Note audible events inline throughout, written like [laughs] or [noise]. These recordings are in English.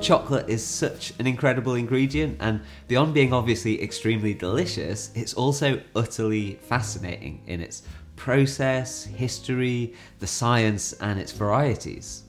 Chocolate is such an incredible ingredient, and beyond being obviously extremely delicious, it's also utterly fascinating in its process, history, the science, and its varieties.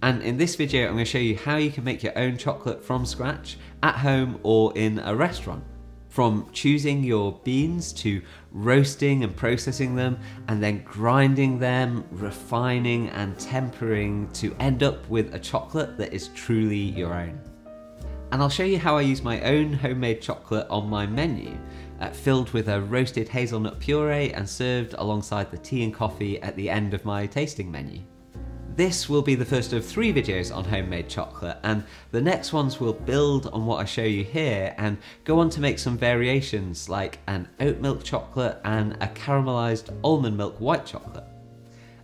And in this video, I'm going to show you how you can make your own chocolate from scratch at home or in a restaurant. From choosing your beans to roasting and processing them, and then grinding them, refining and tempering to end up with a chocolate that is truly your own. And I'll show you how I use my own homemade chocolate on my menu, uh, filled with a roasted hazelnut puree and served alongside the tea and coffee at the end of my tasting menu. This will be the first of three videos on homemade chocolate and the next ones will build on what I show you here and go on to make some variations like an oat milk chocolate and a caramelized almond milk white chocolate.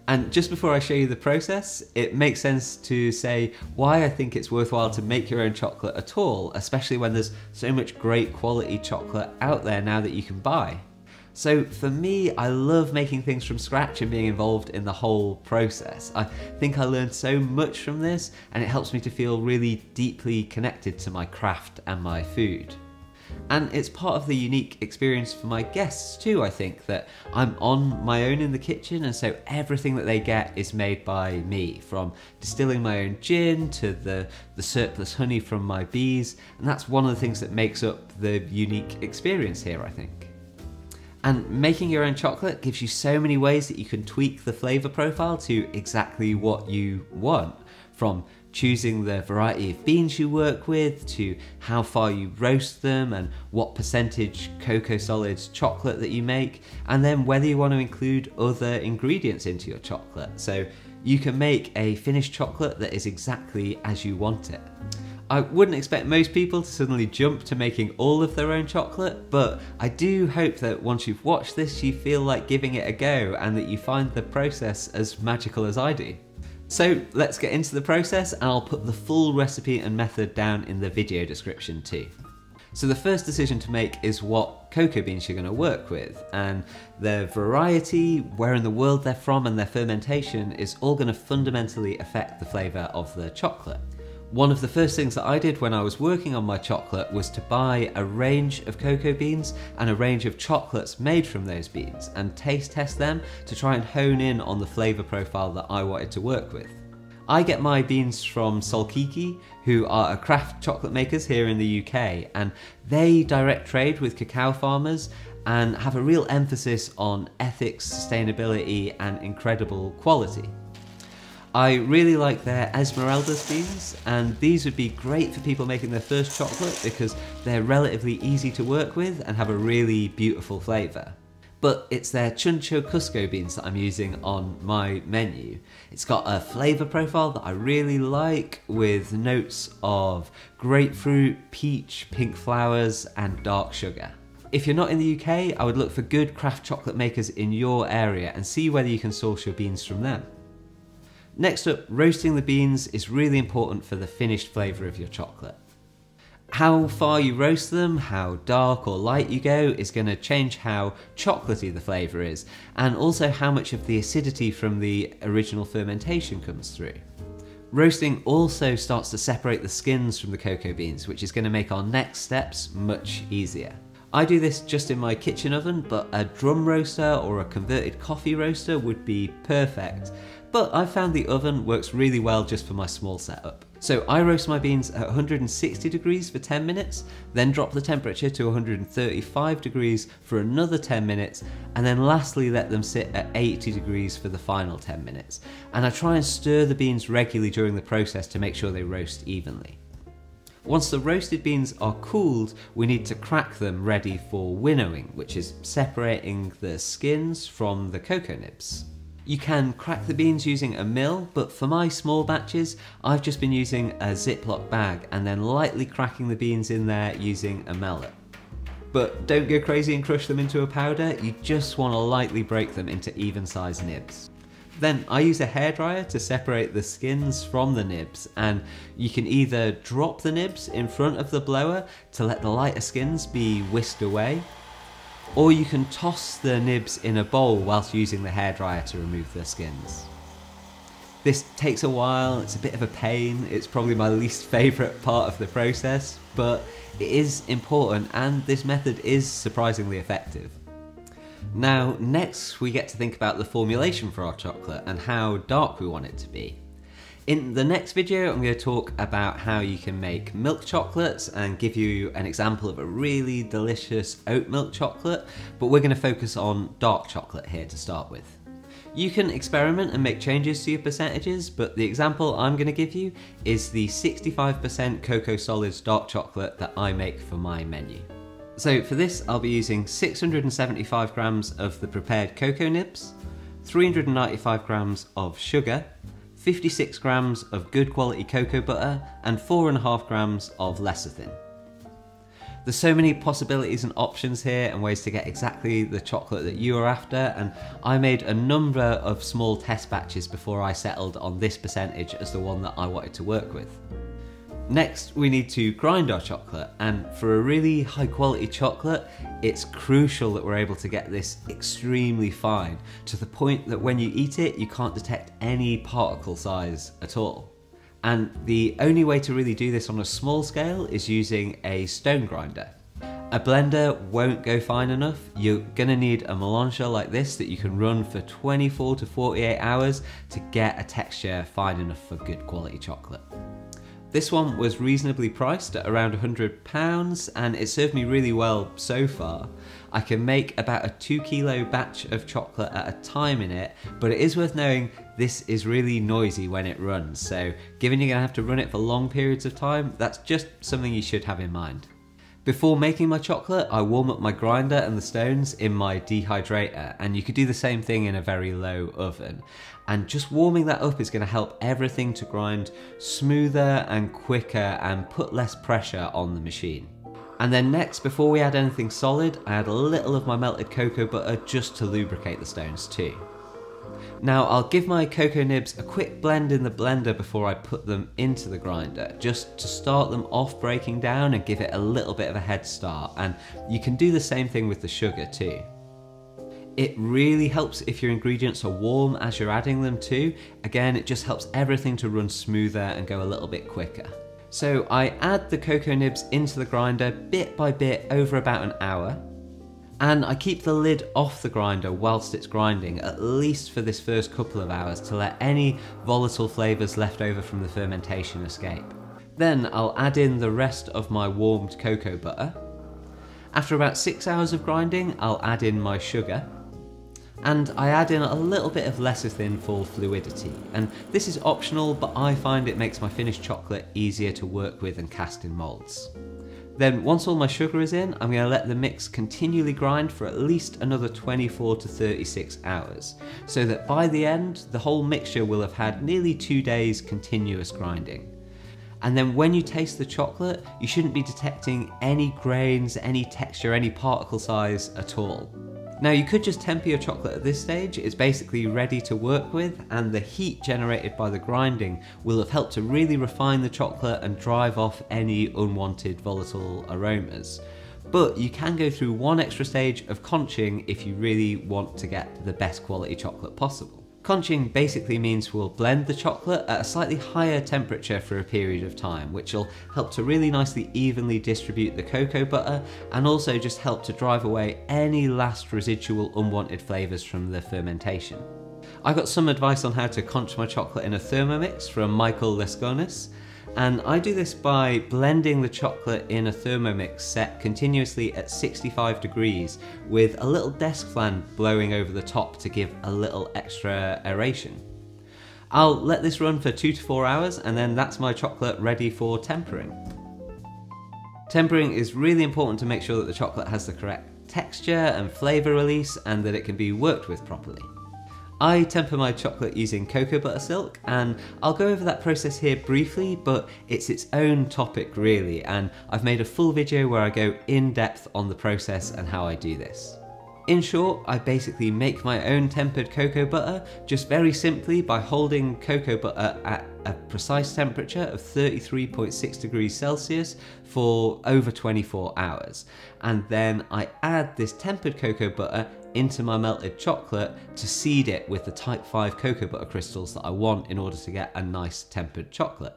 And just before I show you the process, it makes sense to say why I think it's worthwhile to make your own chocolate at all, especially when there's so much great quality chocolate out there now that you can buy. So for me, I love making things from scratch and being involved in the whole process. I think I learned so much from this and it helps me to feel really deeply connected to my craft and my food. And it's part of the unique experience for my guests too, I think, that I'm on my own in the kitchen and so everything that they get is made by me, from distilling my own gin to the, the surplus honey from my bees, and that's one of the things that makes up the unique experience here, I think. And making your own chocolate gives you so many ways that you can tweak the flavour profile to exactly what you want. From choosing the variety of beans you work with to how far you roast them and what percentage cocoa solids chocolate that you make, and then whether you want to include other ingredients into your chocolate. So you can make a finished chocolate that is exactly as you want it. I wouldn't expect most people to suddenly jump to making all of their own chocolate, but I do hope that once you've watched this, you feel like giving it a go and that you find the process as magical as I do. So let's get into the process and I'll put the full recipe and method down in the video description too. So the first decision to make is what cocoa beans you're going to work with and their variety, where in the world they're from and their fermentation is all going to fundamentally affect the flavour of the chocolate. One of the first things that I did when I was working on my chocolate was to buy a range of cocoa beans and a range of chocolates made from those beans and taste test them to try and hone in on the flavour profile that I wanted to work with. I get my beans from Solkiki, who are a craft chocolate makers here in the UK, and they direct trade with cacao farmers and have a real emphasis on ethics, sustainability, and incredible quality. I really like their Esmeraldas beans, and these would be great for people making their first chocolate because they're relatively easy to work with and have a really beautiful flavour. But it's their Chuncho Cusco beans that I'm using on my menu. It's got a flavour profile that I really like with notes of grapefruit, peach, pink flowers, and dark sugar. If you're not in the UK, I would look for good craft chocolate makers in your area and see whether you can source your beans from them. Next up, roasting the beans is really important for the finished flavour of your chocolate. How far you roast them, how dark or light you go is going to change how chocolatey the flavour is, and also how much of the acidity from the original fermentation comes through. Roasting also starts to separate the skins from the cocoa beans, which is going to make our next steps much easier. I do this just in my kitchen oven, but a drum roaster or a converted coffee roaster would be perfect but I've found the oven works really well just for my small setup. So I roast my beans at 160 degrees for 10 minutes, then drop the temperature to 135 degrees for another 10 minutes, and then lastly let them sit at 80 degrees for the final 10 minutes. And I try and stir the beans regularly during the process to make sure they roast evenly. Once the roasted beans are cooled, we need to crack them ready for winnowing, which is separating the skins from the cocoa nibs. You can crack the beans using a mill, but for my small batches, I've just been using a Ziploc bag and then lightly cracking the beans in there using a mallet. But don't go crazy and crush them into a powder, you just want to lightly break them into even sized nibs. Then I use a hairdryer to separate the skins from the nibs and you can either drop the nibs in front of the blower to let the lighter skins be whisked away or you can toss the nibs in a bowl whilst using the hairdryer to remove the skins. This takes a while, it's a bit of a pain, it's probably my least favourite part of the process, but it is important and this method is surprisingly effective. Now, next we get to think about the formulation for our chocolate and how dark we want it to be. In the next video, I'm going to talk about how you can make milk chocolates and give you an example of a really delicious oat milk chocolate, but we're going to focus on dark chocolate here to start with. You can experiment and make changes to your percentages, but the example I'm going to give you is the 65% cocoa solids dark chocolate that I make for my menu. So for this, I'll be using 675 grams of the prepared cocoa nibs, 395 grams of sugar, 56 grams of good quality cocoa butter, and 4.5 grams of lecithin. There's so many possibilities and options here and ways to get exactly the chocolate that you are after and I made a number of small test batches before I settled on this percentage as the one that I wanted to work with. Next, we need to grind our chocolate, and for a really high quality chocolate, it's crucial that we're able to get this extremely fine to the point that when you eat it, you can't detect any particle size at all. And the only way to really do this on a small scale is using a stone grinder. A blender won't go fine enough. You're gonna need a melanger like this that you can run for 24 to 48 hours to get a texture fine enough for good quality chocolate. This one was reasonably priced at around £100 and it served me really well so far. I can make about a 2 kilo batch of chocolate at a time in it, but it is worth knowing this is really noisy when it runs, so given you're going to have to run it for long periods of time, that's just something you should have in mind. Before making my chocolate, I warm up my grinder and the stones in my dehydrator, and you could do the same thing in a very low oven. And just warming that up is going to help everything to grind smoother and quicker and put less pressure on the machine. And then next, before we add anything solid, I add a little of my melted cocoa butter just to lubricate the stones too. Now I'll give my cocoa nibs a quick blend in the blender before I put them into the grinder, just to start them off breaking down and give it a little bit of a head start. And you can do the same thing with the sugar too. It really helps if your ingredients are warm as you're adding them too. Again, it just helps everything to run smoother and go a little bit quicker. So I add the cocoa nibs into the grinder bit by bit over about an hour and I keep the lid off the grinder whilst it's grinding, at least for this first couple of hours to let any volatile flavours left over from the fermentation escape. Then I'll add in the rest of my warmed cocoa butter. After about 6 hours of grinding, I'll add in my sugar. And I add in a little bit of lecithin for fluidity. And this is optional, but I find it makes my finished chocolate easier to work with and cast in moulds. Then once all my sugar is in, I'm going to let the mix continually grind for at least another 24 to 36 hours, so that by the end, the whole mixture will have had nearly two days continuous grinding. And then when you taste the chocolate, you shouldn't be detecting any grains, any texture, any particle size at all. Now you could just temper your chocolate at this stage, it's basically ready to work with and the heat generated by the grinding will have helped to really refine the chocolate and drive off any unwanted volatile aromas. But you can go through one extra stage of conching if you really want to get the best quality chocolate possible. Conching basically means we'll blend the chocolate at a slightly higher temperature for a period of time, which will help to really nicely evenly distribute the cocoa butter and also just help to drive away any last residual unwanted flavours from the fermentation. I got some advice on how to conch my chocolate in a Thermomix from Michael Laiskonis, and I do this by blending the chocolate in a Thermomix set continuously at 65 degrees with a little desk fan blowing over the top to give a little extra aeration. I'll let this run for 2 to 4 hours and then that's my chocolate ready for tempering. Tempering is really important to make sure that the chocolate has the correct texture and flavour release and that it can be worked with properly. I temper my chocolate using cocoa butter silk and I'll go over that process here briefly but it's its own topic really and I've made a full video where I go in depth on the process and how I do this. In short, I basically make my own tempered cocoa butter just very simply by holding cocoa butter at a precise temperature of 33.6 degrees Celsius for over 24 hours. And then I add this tempered cocoa butter into my melted chocolate to seed it with the type 5 cocoa butter crystals that I want in order to get a nice tempered chocolate.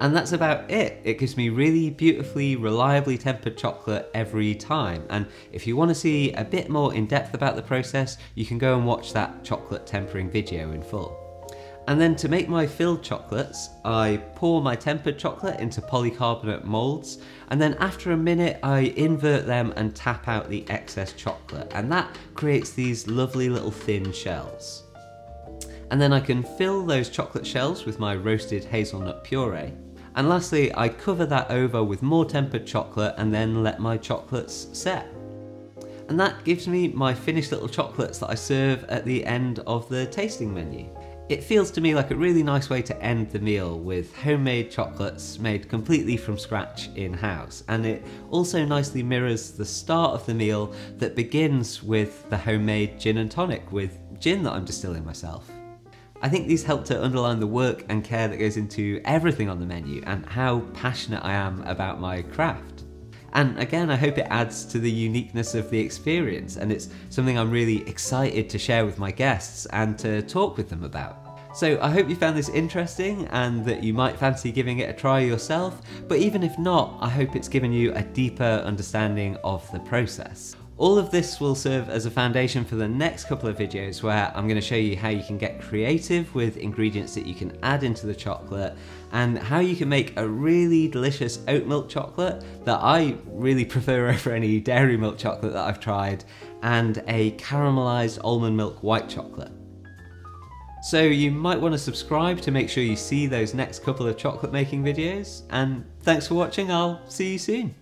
And that's about it. It gives me really beautifully, reliably tempered chocolate every time. And if you want to see a bit more in depth about the process, you can go and watch that chocolate tempering video in full. And then to make my filled chocolates, I pour my tempered chocolate into polycarbonate molds, and then after a minute, I invert them and tap out the excess chocolate, and that creates these lovely little thin shells. And then I can fill those chocolate shells with my roasted hazelnut puree. And lastly, I cover that over with more tempered chocolate and then let my chocolates set. And that gives me my finished little chocolates that I serve at the end of the tasting menu. It feels to me like a really nice way to end the meal with homemade chocolates made completely from scratch in house, and it also nicely mirrors the start of the meal that begins with the homemade gin and tonic with gin that I'm distilling myself. I think these help to underline the work and care that goes into everything on the menu and how passionate I am about my craft. And again, I hope it adds to the uniqueness of the experience, and it's something I'm really excited to share with my guests and to talk with them about. So I hope you found this interesting and that you might fancy giving it a try yourself, but even if not, I hope it's given you a deeper understanding of the process. All of this will serve as a foundation for the next couple of videos where I'm going to show you how you can get creative with ingredients that you can add into the chocolate and how you can make a really delicious oat milk chocolate that I really [laughs] prefer over any dairy milk chocolate that I've tried and a caramelized almond milk white chocolate. So you might want to subscribe to make sure you see those next couple of chocolate making videos, and thanks for watching, I'll see you soon.